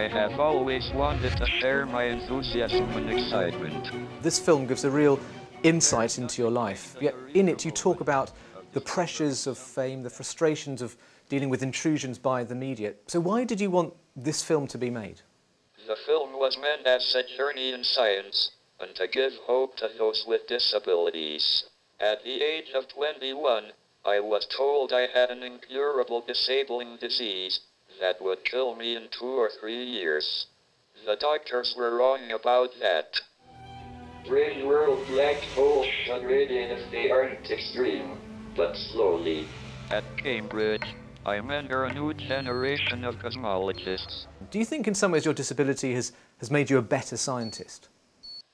I have always wanted to share my enthusiasm and excitement. This film gives a real insight into your life. Yet in it, you talk about the pressures of fame, the frustrations of dealing with intrusions by the media. So why did you want this film to be made? The film was meant as a journey in science and to give hope to those with disabilities. At the age of 21, I was told I had an incurable disabling disease that would kill me in two or three years. The doctors were wrong about that. Brain world black holes should radiate if they aren't extreme, but slowly. At Cambridge, I mentor a new generation of cosmologists. Do you think in some ways your disability has, has made you a better scientist?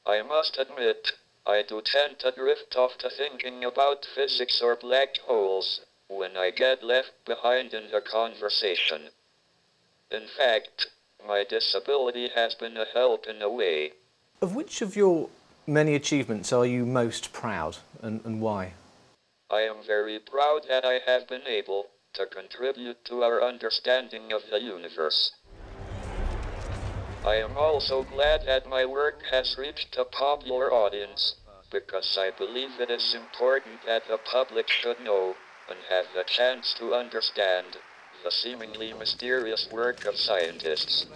I must admit, I do tend to drift off to thinking about physics or black holes when I get left behind in the conversation. In fact, my disability has been a help in a way. Of which of your many achievements are you most proud and, and why? I am very proud that I have been able to contribute to our understanding of the universe. I am also glad that my work has reached a popular audience, because I believe it is important that the public should know and have the chance to understand the seemingly mysterious work of scientists.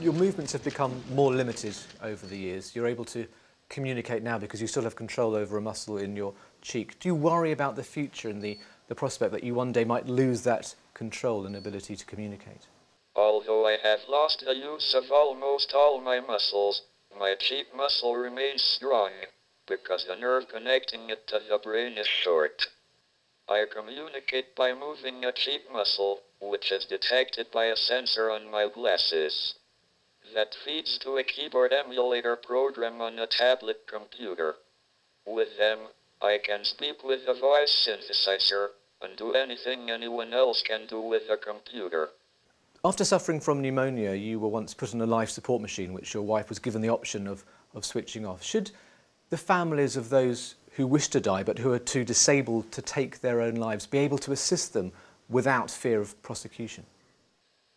Your movements have become more limited over the years. You're able to communicate now because you still have control over a muscle in your cheek. Do you worry about the future and the, the prospect that you one day might lose that control and ability to communicate? Although I have lost the use of almost all my muscles, my cheek muscle remains strong because the nerve connecting it to the brain is short. I communicate by moving a cheek muscle, which is detected by a sensor on my glasses. That feeds to a keyboard emulator program on a tablet computer. With them, I can speak with a voice synthesizer and do anything anyone else can do with a computer. After suffering from pneumonia, you were once put on a life support machine, which your wife was given the option of, of switching off. Should the families of those who wish to die but who are too disabled to take their own lives be able to assist them without fear of prosecution?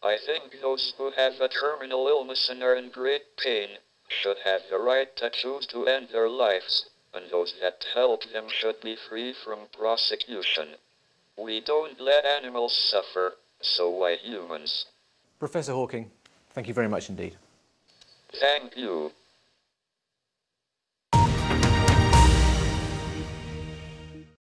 I think those who have a terminal illness and are in great pain should have the right to choose to end their lives, and those that help them should be free from prosecution. We don't let animals suffer, so why humans? Professor Hawking, thank you very much indeed. Thank you.